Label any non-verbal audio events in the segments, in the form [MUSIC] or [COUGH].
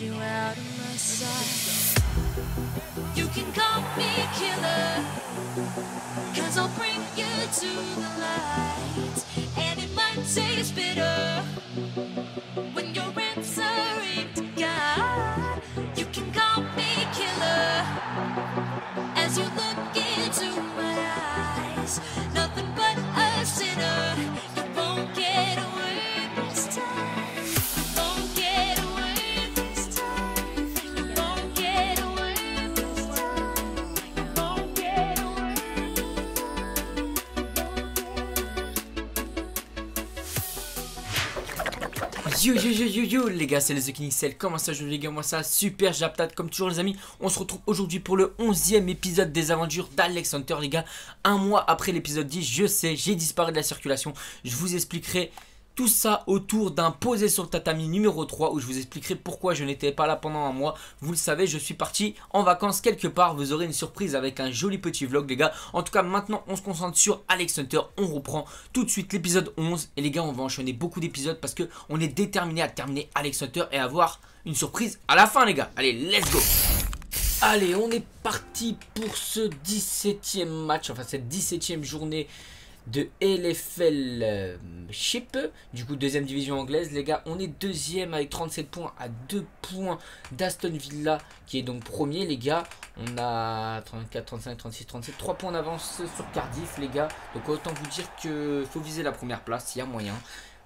you out of my sight. You can call me killer, cause I'll bring you to the light. Yo yo yo yo yo les gars c'est les XL, comment ça je les gars? Moi ça super j'aptat comme toujours les amis. On se retrouve aujourd'hui pour le 11ème épisode des aventures d'Alex Hunter les gars. Un mois après l'épisode 10 je sais j'ai disparu de la circulation. Je vous expliquerai tout ça autour d'un posé sur le tatami numéro 3 où je vous expliquerai pourquoi je n'étais pas là pendant un mois. Vous le savez, je suis parti en vacances quelque part. Vous aurez une surprise avec un joli petit vlog, les gars. En tout cas, maintenant, on se concentre sur Alex Hunter. On reprend tout de suite l'épisode 11. Et les gars, on va enchaîner beaucoup d'épisodes parce que on est déterminé à terminer Alex Hunter et avoir une surprise à la fin, les gars. Allez, let's go! Allez, on est parti pour ce 17e match, enfin cette 17e journée de LFL euh, Ship, du coup deuxième division anglaise. Les gars, on est deuxième avec 37 points à 2 points d'Aston Villa qui est donc premier, les gars. On a 34, 35, 36, 37, 3 points d'avance sur Cardiff, les gars. Donc autant vous dire que faut viser la première place, il y a moyen.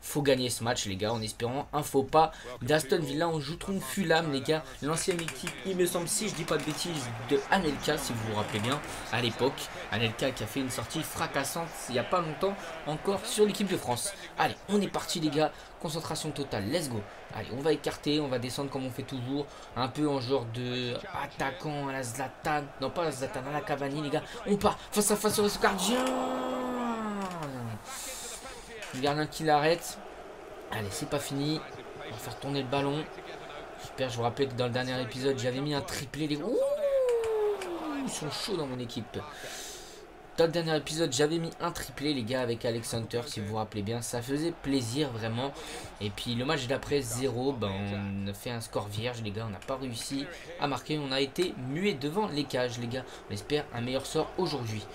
Faut gagner ce match les gars en espérant un faux pas d'Aston Villa. On joue Fulham les gars. L'ancienne équipe, il me semble si je dis pas de bêtises, de Anelka si vous vous rappelez bien à l'époque. Anelka qui a fait une sortie fracassante il n'y a pas longtemps encore sur l'équipe de France. Allez, on est parti les gars. Concentration totale, let's go. Allez, on va écarter, on va descendre comme on fait toujours. Un peu en genre de attaquant à la Zlatan. Non pas à la Zlatan, à la Cavani les gars. On part face à face sur ce gardien. Le gardien qui l'arrête. Allez, c'est pas fini. On va faire tourner le ballon. Super, je vous rappelle que dans le dernier épisode, j'avais mis un triplé. Les... Ouh, ils sont chauds dans mon équipe. Dans le dernier épisode, j'avais mis un triplé, les gars, avec Alex Hunter, si vous vous rappelez bien. Ça faisait plaisir, vraiment. Et puis, le match d'après 0, ben, on a fait un score vierge, les gars. On n'a pas réussi à marquer. On a été muet devant les cages, les gars. On espère un meilleur sort aujourd'hui.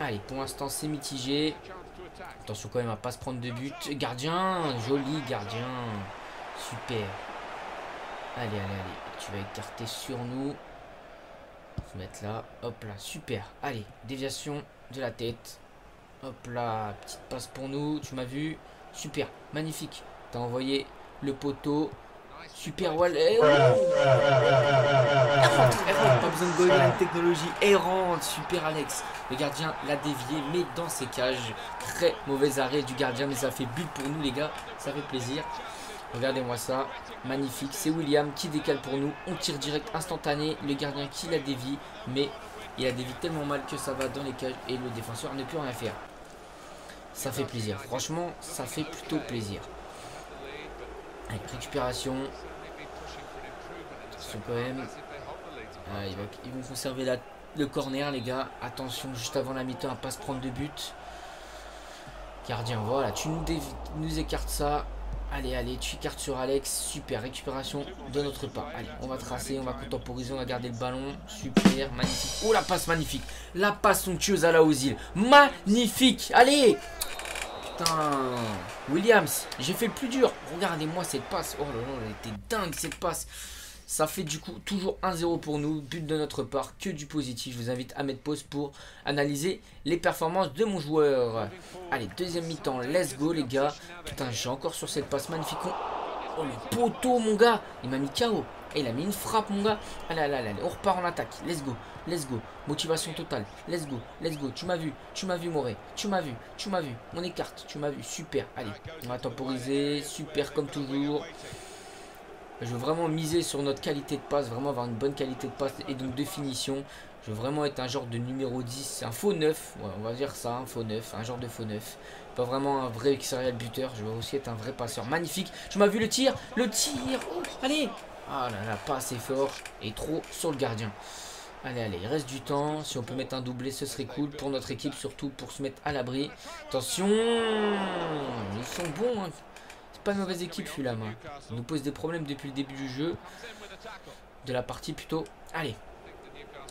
Allez, pour l'instant, c'est mitigé. Attention quand même à pas se prendre de but. Gardien, joli gardien. Super. Allez, allez, allez. Tu vas écarter sur nous. Se mettre là. Hop là, super. Allez, déviation de la tête. Hop là, petite passe pour nous. Tu m'as vu. Super, magnifique. T'as envoyé le poteau. Super Wall. Eh, oh errante, errante, pas besoin de goyer la technologie. Errante, super Alex. Le gardien l'a dévié, mais dans ses cages. Très mauvais arrêt du gardien, mais ça fait but pour nous, les gars. Ça fait plaisir. Regardez-moi ça. Magnifique. C'est William qui décale pour nous. On tire direct instantané. Le gardien qui la dévie, mais il a dévié tellement mal que ça va dans les cages et le défenseur ne peut rien faire. Ça fait plaisir. Franchement, ça fait plutôt plaisir. Récupération. Attention quand même. Ah, ils, vont, conserver le corner, les gars. Attention, juste avant la mi-temps, à pas se prendre de but. Gardien, voilà. Tu nous, nous écartes ça. Allez, allez, tu écartes sur Alex. Super, récupération de notre part. Allez, on va tracer, on va contemporiser, on va garder le ballon. Super, magnifique. Oh, la passe magnifique. La passe somptueuse à la Ozil. Magnifique. Allez Putain. Williams, j'ai fait le plus dur. Regardez-moi cette passe. Oh là là, elle était dingue cette passe. Ça fait du coup toujours 1-0 pour nous. But de notre part, que du positif. Je vous invite à mettre pause pour analyser les performances de mon joueur. Allez, deuxième mi-temps. Let's go les gars. Putain, j'ai encore sur cette passe magnifique. Oh le poteau mon gars. Il m'a mis KO. Et il a mis une frappe mon gars. Allez, allez, allez. On repart en attaque. Let's go. Let's go. Motivation totale. Let's go. Let's go. Tu m'as vu. Tu m'as vu, Moré. Tu m'as vu. Tu m'as vu. On écarte. Tu m'as vu. Super. Allez. On va temporiser. Super comme toujours. Je veux vraiment miser sur notre qualité de passe. Vraiment avoir une bonne qualité de passe et donc de finition. Je veux vraiment être un genre de numéro 10. Un faux 9. Ouais, on va dire ça. Un faux 9. Un genre de faux 9. Pas vraiment un vrai serial buteur. Je veux aussi être un vrai passeur. Magnifique. Tu m'as vu le tir? Le tir. Allez. Ah là là, pas assez fort. Et trop sur le gardien. Allez, allez, il reste du temps. Si on peut mettre un doublé, ce serait cool pour notre équipe, surtout pour se mettre à l'abri. Attention Ils sont bons. Hein. C'est pas une mauvaise équipe celui-là, moi. Il nous pose des problèmes depuis le début du jeu. De la partie plutôt. Allez.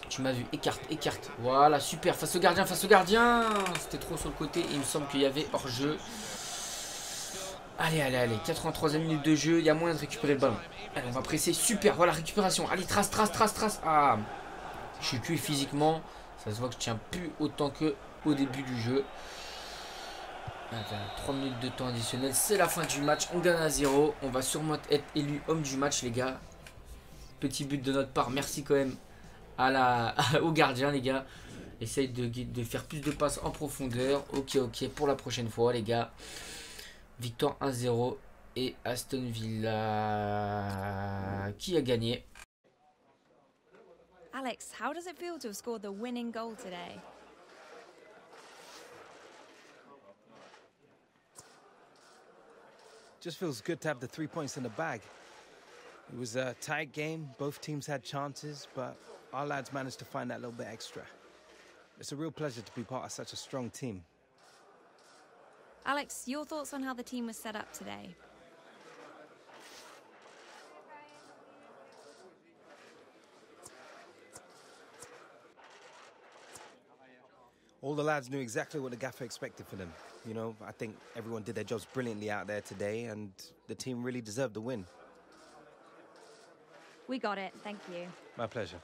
Tu m'as vu. Écarte, écarte. Voilà, super. Face au gardien, face au gardien. C'était trop sur le côté. il me semble qu'il y avait hors-jeu. Allez, allez, allez. 83e minute de jeu. Il y a moyen de récupérer le ballon. Allez, on va presser. Super. Voilà, récupération. Allez, trace, trace, trace, trace. Ah je suis cuit physiquement. Ça se voit que je tiens plus autant que au début du jeu. 3 minutes de temps additionnel. C'est la fin du match. On gagne à 0. On va sûrement être élu homme du match, les gars. Petit but de notre part. Merci quand même à la, [LAUGHS] au gardien, les gars. Essaye de faire plus de passes en profondeur. Ok, ok. Pour la prochaine fois, les gars. Victoire 1-0. Et Aston Villa qui a gagné Alex, how does it feel to have scored the winning goal today? Just feels good to have the three points in the bag. It was a tight game. Both teams had chances, but our lads managed to find that little bit extra. It's a real pleasure to be part of such a strong team. Alex, your thoughts on how the team was set up today? all the lads knew exactly what the gaffer expected for them. You know, I think everyone did their jobs brilliantly out there today, and the team really deserved the win. We got it, thank you. My pleasure.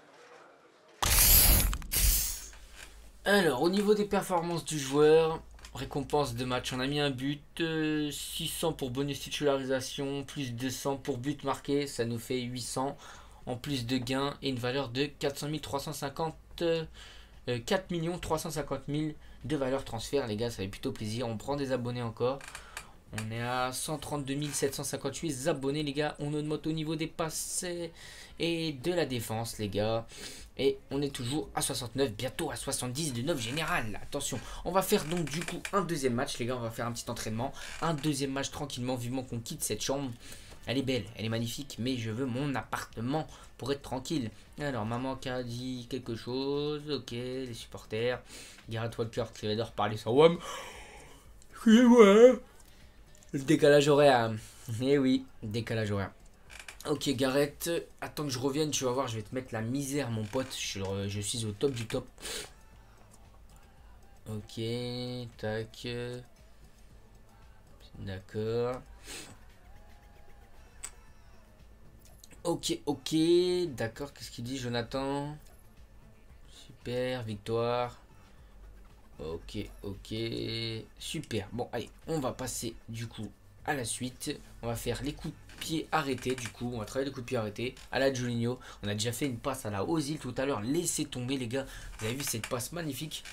Alors, au niveau des performances du joueur, récompense de match, on a mis un but, 600 euh, pour bonus titularisation, plus 200 pour but marqué, ça nous fait 800 en plus de gains et une valeur de 400 350 4 350 000 de valeur transfert, les gars, ça fait plutôt plaisir. On prend des abonnés encore. On est à 132 758 abonnés, les gars. On augmente au niveau des passes et de la défense, les gars. Et on est toujours à 69, bientôt à 70 de 9 général. Attention, on va faire donc du coup un deuxième match, les gars. On va faire un petit entraînement. Un deuxième match tranquillement, vivement qu'on quitte cette chambre. Elle est belle, elle est magnifique, mais je veux mon appartement pour être tranquille. Alors, maman qui a dit quelque chose, ok, les supporters. Gareth Walker qui adore parler sans WAM. Excusez-moi. Le décalage horaire. Eh oui, décalage horaire. Ok, Gareth, attends que je revienne, tu vas voir, je vais te mettre la misère, mon pote. Je, je suis au top du top. Ok, tac. D'accord. Ok, ok. D'accord, qu'est-ce qu'il dit, Jonathan? Super, victoire. Ok, ok. Super. Bon, allez, on va passer du coup à la suite. On va faire les coups de pied arrêtés. Du coup, on va travailler les coups de pied arrêtés à la Julinho. On a déjà fait une passe à la Ozil tout à l'heure. Laissez tomber, les gars. Vous avez vu cette passe magnifique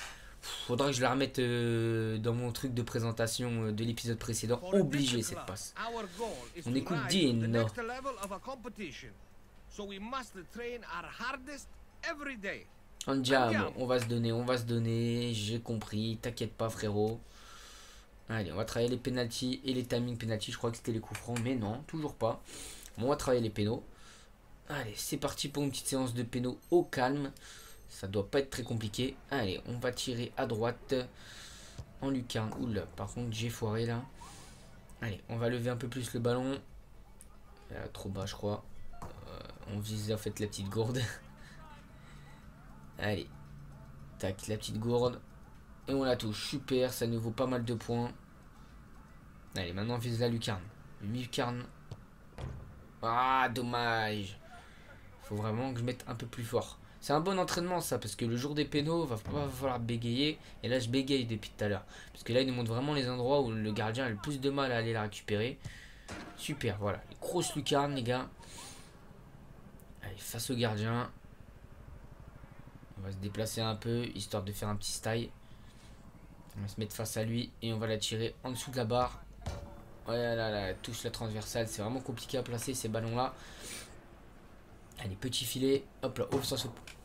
Faudra que je la remette euh, dans mon truc de présentation euh, de l'épisode précédent. Obligé cette passe. On écoute Dean. Andiamo, on va se donner, on va se donner. J'ai compris. T'inquiète pas, frérot. Allez, on va travailler les penalties et les timing penalties. Je crois que c'était les coups francs, mais non, toujours pas. on va travailler les pénaux. Allez, c'est parti pour une petite séance de pénaux au calme. Ça doit pas être très compliqué. Allez, on va tirer à droite. En lucarne. Oula, par contre, j'ai foiré là. Allez, on va lever un peu plus le ballon. trop bas, je crois. Euh, on vise en fait la petite gourde. [LAUGHS] Allez. Tac, la petite gourde. Et on la touche. Super, ça nous vaut pas mal de points. Allez, maintenant on vise la lucarne. Lucarne. Ah, dommage. Faut vraiment que je mette un peu plus fort. C'est un bon entraînement ça, parce que le jour des pénaux, va pas falloir bégayer. Et là, je bégaye depuis tout à l'heure. Parce que là, il nous montre vraiment les endroits où le gardien a le plus de mal à aller la récupérer. Super, voilà. Les grosses lucarnes, les gars. Allez, face au gardien. On va se déplacer un peu, histoire de faire un petit style. On va se mettre face à lui et on va la tirer en dessous de la barre. Voilà, là, là, touche la transversale. C'est vraiment compliqué à placer ces ballons-là. Allez, petit filet. Hop là, oh, ça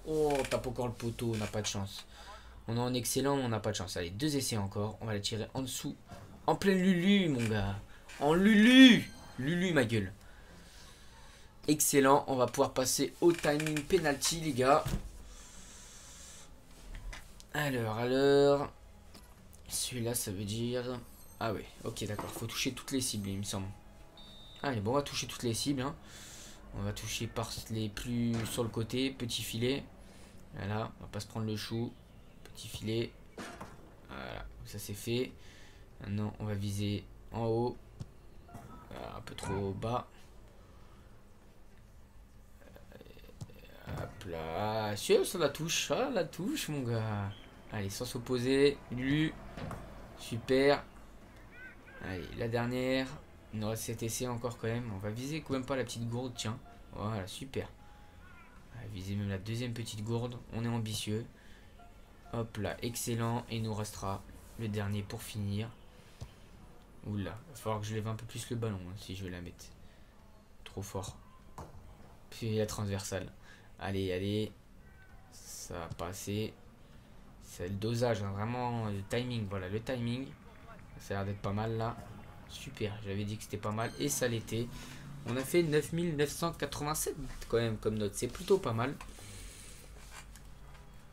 Oh, tape encore le poteau, on n'a pas de chance. On est en excellent, on n'a pas de chance. Allez, deux essais encore. On va la tirer en dessous. En plein Lulu, mon gars. En Lulu. Lulu, ma gueule. Excellent. On va pouvoir passer au timing penalty, les gars. Alors, alors... Celui-là, ça veut dire... Ah ouais, ok, d'accord. Faut toucher toutes les cibles, il me semble. Allez, bon, on va toucher toutes les cibles. hein. On va toucher par les plus sur le côté. Petit filet. Voilà, on va pas se prendre le chou. Petit filet. Voilà, ça c'est fait. Maintenant, on va viser en haut. Un peu trop bas. Hop là. Si, ça la touche. Ah, la touche, mon gars. Allez, sans s'opposer. Lu. Super. Allez, la dernière. Il nous reste 7 essais encore quand même. On va viser quand même pas la petite gourde, tiens. Voilà, super. On va viser même la deuxième petite gourde. On est ambitieux. Hop là, excellent. Et il nous restera le dernier pour finir. Oula, il va falloir que je lève un peu plus le ballon hein, si je veux la mettre. Trop fort. Puis la transversale. Allez, allez. Ça va passer. C'est le dosage, hein, vraiment le timing. Voilà, le timing. Ça a l'air d'être pas mal là. Super, j'avais dit que c'était pas mal et ça l'était. On a fait 9987 quand même comme note. C'est plutôt pas mal.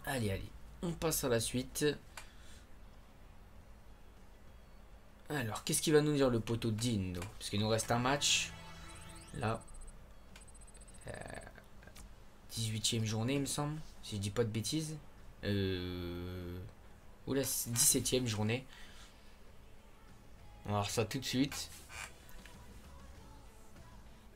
Allez, allez. On passe à la suite. Alors, qu'est-ce qu'il va nous dire le poteau Dino? Parce qu'il nous reste un match. Là. Euh, 18ème journée, il me semble. Si je dis pas de bêtises. Euh... Oula, 17ème journée. On va voir ça tout de suite.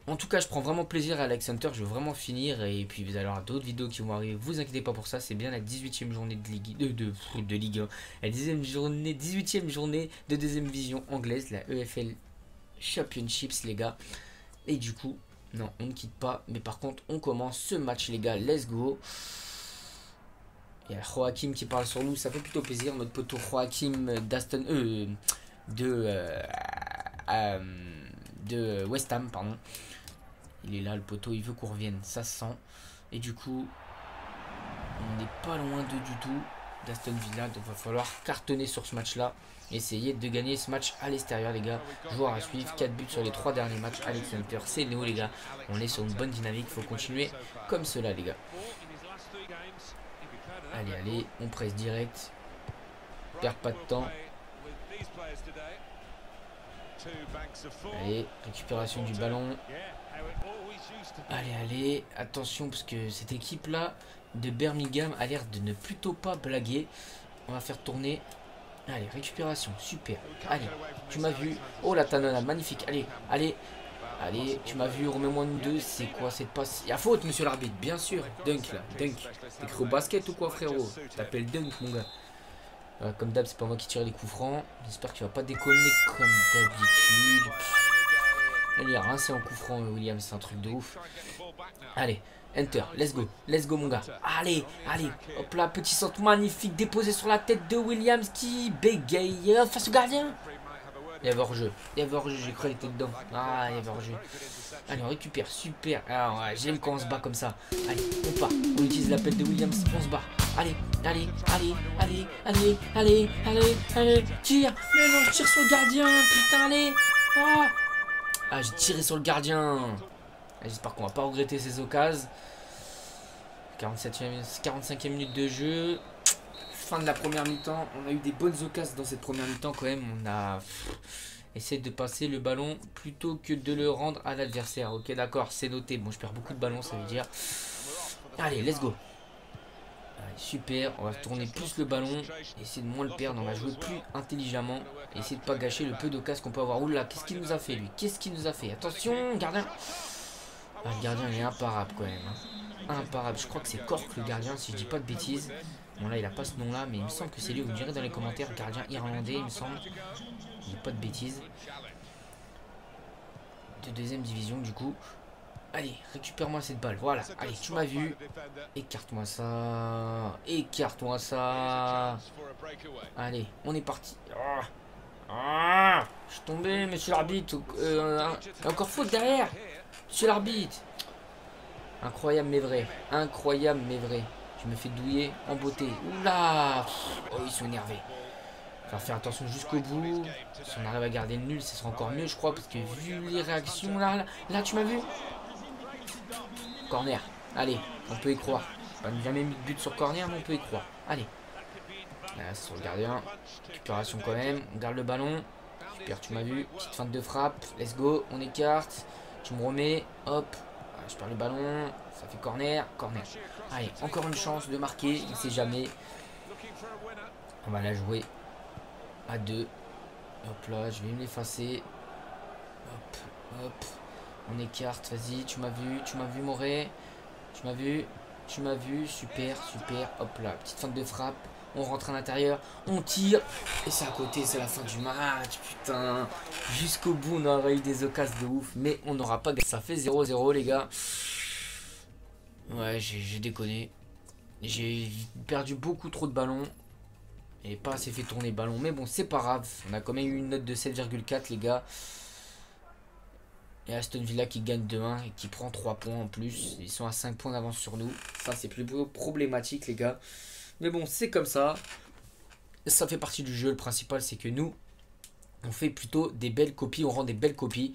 En tout cas, je prends vraiment plaisir à Alex Hunter. Je veux vraiment finir. Et puis, vous allez avoir d'autres vidéos qui vont arriver. Vous inquiétez pas pour ça. C'est bien la 18ème journée de Ligue, de, de, Ligue 1. La 10e journée, 18ème journée de deuxième vision anglaise. La EFL Championships, les gars. Et du coup, non, on ne quitte pas. Mais par contre, on commence ce match, les gars. Let's go. Il y a Joachim qui parle sur nous. Ça fait plutôt plaisir. Notre poteau Joachim d'Aston. Euh, de. Euh, euh, de West Ham, pardon. Il est là, le poteau, il veut qu'on revienne, ça sent. Et du coup, on n'est pas loin d'eux du tout, d'Aston Villa. Donc, il va falloir cartonner sur ce match-là. Essayer de gagner ce match à l'extérieur, les gars. Joueur à suivre, 4 buts sur les 3 derniers matchs. Alex Hunter, c'est Néo, les gars. On est sur une bonne dynamique, il faut continuer comme cela, les gars. Allez, allez, on presse direct. Perd pas de temps. Allez, récupération du ballon. Allez, allez, attention parce que cette équipe là de Birmingham a l'air de ne plutôt pas blaguer. On va faire tourner. Allez, récupération, super. Allez, tu m'as vu. Oh la tanana, magnifique. Allez, allez, allez, tu m'as vu. Remets-moi une deux. C'est quoi cette passe? Il y a faute, monsieur l'arbitre, bien sûr. Dunk là, dunk. Cru au basket ou quoi, frérot? T'appelles dunk, mon gars. Euh, comme d'hab, c'est pas moi qui tire les coups francs. J'espère qu'il va pas déconner comme d'habitude. Il est rincé en coup franc, William, c'est un truc de ouf. Allez, enter, let's go, let's go mon gars. Allez, allez, hop là, petit centre magnifique déposé sur la tête de Williams qui bégaye face au gardien. Il y avait hors-jeu, il y avait hors-jeu, j'ai cru qu'il était dedans. Ah, il y avait hors-jeu. Allez, on récupère, super. Alors, ouais, j'aime quand on se bat comme ça. Allez, on part, on utilise l'appel de Williams, on se bat. Allez, allez, allez, allez, allez, allez, allez, allez, tire. Mais non, je tire sur le gardien, putain, allez. Oh. Ah, j'ai tiré sur le gardien. J'espère qu'on va pas regretter ces occasions. 47e, 45e minute de jeu. Fin de la première mi-temps. On a eu des bonnes occasions dans cette première mi-temps quand même. On a essayé de passer le ballon plutôt que de le rendre à l'adversaire. Ok, d'accord, c'est noté. Bon, je perds beaucoup de ballons, ça veut dire. Allez, let's go. Super, on va tourner plus le ballon, essayer de moins le perdre, on va jouer plus intelligemment, essayer de pas gâcher le peu d'occasions qu'on peut avoir. Oula, qu'est-ce qu'il nous a fait lui? Qu'est-ce qu'il nous a fait? Attention, gardien ah, Le gardien il est imparable quand même. hein. Imparable, je crois que c'est Cork le gardien, si je dis pas de bêtises. Bon là il a pas ce nom là, mais il me semble que c'est lui, vous me direz dans les commentaires, gardien irlandais il me semble. Je dis pas de bêtises. De deuxième division du coup. Allez, récupère-moi cette balle. Voilà. Allez, tu m'as vu. Écarte-moi ça. Écarte-moi ça. Allez, on est parti. Ah. Ah. Je suis tombé, monsieur l'arbitre. Euh, encore faute derrière. Monsieur l'arbitre. Incroyable mais vrai. Incroyable mais vrai. Me fais douiller en beauté. Oula. Oh, ils sont énervés. Va faire attention jusqu'au bout. Si on arrive à garder le nul, ce sera encore mieux, je crois. Parce que vu les réactions, là, là, là tu m'as vu Corner. Allez, on peut y croire. Pas jamais mis de but sur corner, mais on peut y croire. Allez. Sur le gardien. Récupération quand même. On garde le ballon. Super, tu m'as vu. Petite feinte de frappe. Let's go. On écarte. Tu me remets. Hop. Je perds le ballon. Ça fait corner. Corner. Allez, encore une chance de marquer. Il ne sait jamais. On va la jouer à deux. Hop là, je vais me l'effacer. Hop, hop. On écarte, vas-y, tu m'as vu, tu m'as vu Moré. Tu m'as vu, tu m'as vu, super, super. Hop là, petite feinte de frappe. On rentre à l'intérieur, on tire. Et c'est à côté, c'est la fin du match, putain. Jusqu'au bout, on aura eu des occasions de ouf. Mais on n'aura pas gagné. Ça fait 0-0, les gars. Ouais, j'ai déconné. J'ai perdu beaucoup trop de ballons. Et pas assez fait tourner ballon. Mais bon, c'est pas grave. On a quand même eu une note de 7,4, les gars. Et Aston Villa qui gagne 2-1 et qui prend 3 points en plus. Ils sont à 5 points d'avance sur nous. Ça, c'est plus problématique, les gars. Mais bon, c'est comme ça. Ça fait partie du jeu. Le principal, c'est que nous, on fait plutôt des belles copies. On rend des belles copies.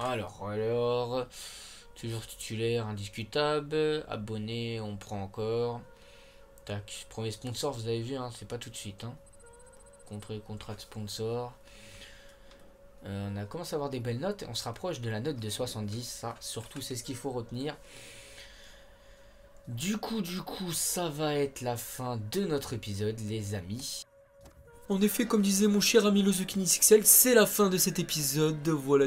Alors, alors. Toujours titulaire, indiscutable. Abonné, on prend encore. Tac, premier sponsor, vous avez vu, hein, c'est pas tout de suite. Hein. Compris, contrat sponsor. Euh, on a commencé à avoir des belles notes. On se rapproche de la note de 70. Ça, surtout, c'est ce qu'il faut retenir. Du coup, du coup, ça va être la fin de notre épisode, les amis. En effet, comme disait mon cher ami Lozukini XL, c'est la fin de cet épisode. Voilà,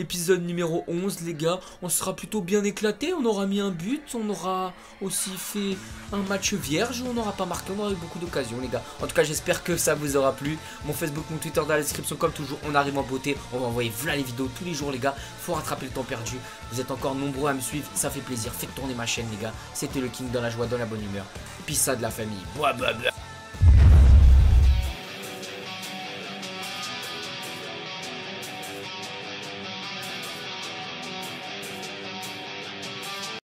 épisode numéro 11, les gars. On sera plutôt bien éclaté. On aura mis un but. On aura aussi fait un match vierge. On n'aura pas marqué. On aura eu beaucoup d'occasions, les gars. En tout cas, j'espère que ça vous aura plu. Mon Facebook, mon Twitter dans la description. Comme toujours, on arrive en beauté. On va envoyer voilà les vidéos tous les jours, les gars. Faut rattraper le temps perdu. Vous êtes encore nombreux à me suivre. Ça fait plaisir. Faites tourner ma chaîne, les gars. C'était le King dans la joie, dans la bonne humeur. Puis ça de la famille. Blah, blah.